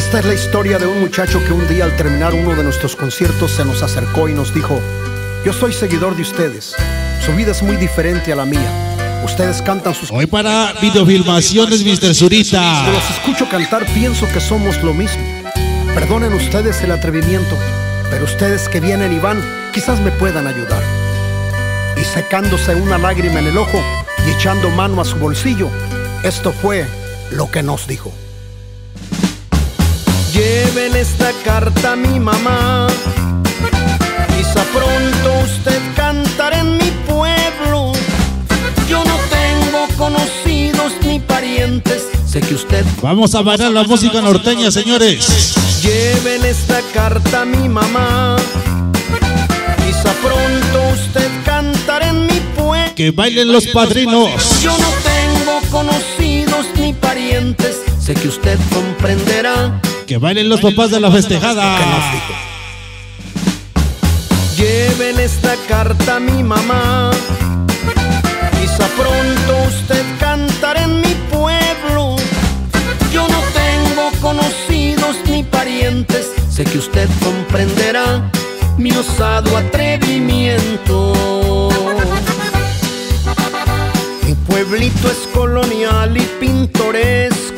Esta es la historia de un muchacho que un día al terminar uno de nuestros conciertos se nos acercó y nos dijo, yo soy seguidor de ustedes, su vida es muy diferente a la mía. Ustedes cantan sus... Hoy para videofilmaciones, Mr. Zurita. Cuando los escucho cantar pienso que somos lo mismo. Perdonen ustedes el atrevimiento, pero ustedes que vienen y van quizás me puedan ayudar. Y secándose una lágrima en el ojo y echando mano a su bolsillo, esto fue lo que nos dijo. Lleven esta carta a mi mamá. Quizá pronto usted cantará en mi pueblo. Yo no tengo conocidos ni parientes. Sé que usted. Vamos a bailar la música norteña, señores. Lleven esta carta a mi mamá. Quizá pronto usted cantará en mi pueblo. Que bailen los padrinos. Yo no tengo conocidos ni parientes. Sé que usted comprenderá que bailen los papás de la festejada. Lleven esta carta a mi mamá. Quizá pronto usted cantará en mi pueblo. Yo no tengo conocidos ni parientes. Sé que usted comprenderá mi osado atrevimiento. Mi pueblito es colonial y pintoresco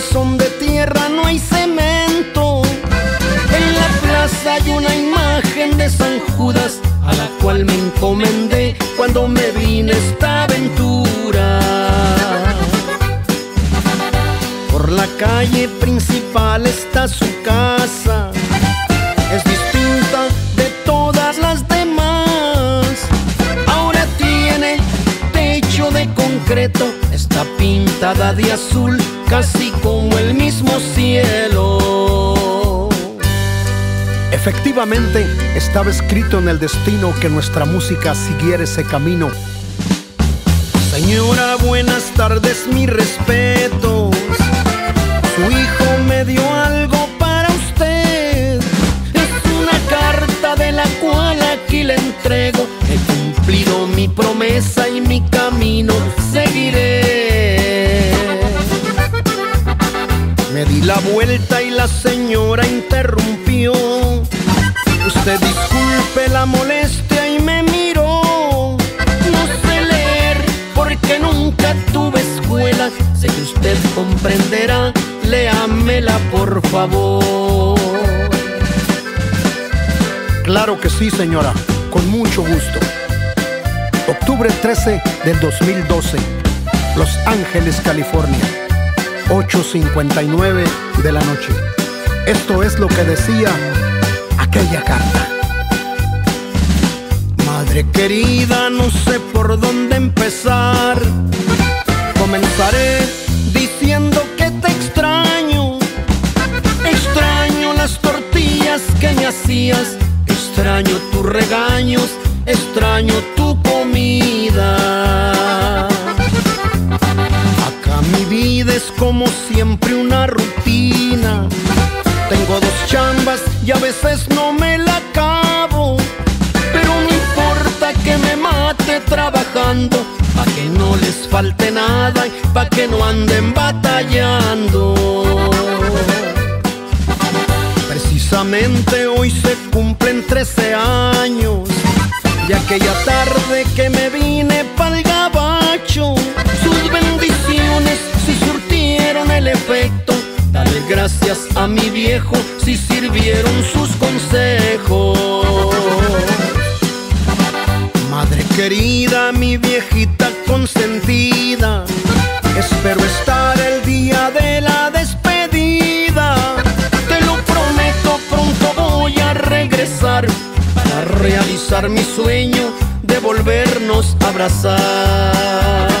son de tierra, no hay cemento. En la plaza hay una imagen de San Judas a la cual me encomendé cuando me vine esta aventura. Por la calle principal está su casa, es distinta de todas las demás. Ahora tiene techo de concreto, está pintada de azul casi como el mismo cielo. Efectivamente, estaba escrito en el destino que nuestra música siguiera ese camino. Señora, buenas tardes, mi respeto. Su hijo me dio algo para usted. Es una carta de la cual aquí le entrego. He cumplido mi promesa y mi camino la vuelta y la señora interrumpió. Usted disculpe la molestia y me miró. No sé leer porque nunca tuve escuela. Sé que usted comprenderá, léamela por favor. Claro que sí, señora, con mucho gusto. Octubre 13 del 2012, Los Ángeles, California. 8.59 de la noche. Esto es lo que decía aquella carta. Madre querida, no sé por dónde empezar. Comenzaré diciendo que te extraño. Extraño las tortillas que me hacías. Extraño tus regaños. Extraño tu y a veces no me la acabo. Pero no importa que me mate trabajando, pa' que no les falte nada y pa' que no anden batallando. Precisamente hoy se cumplen 13 años de aquella tarde que me vine pa'l gabacho. Sus bendiciones el efecto. Dale gracias a mi viejo consentida, espero estar el día de la despedida. Te lo prometo, pronto voy a regresar para realizar mi sueño de volvernos a abrazar.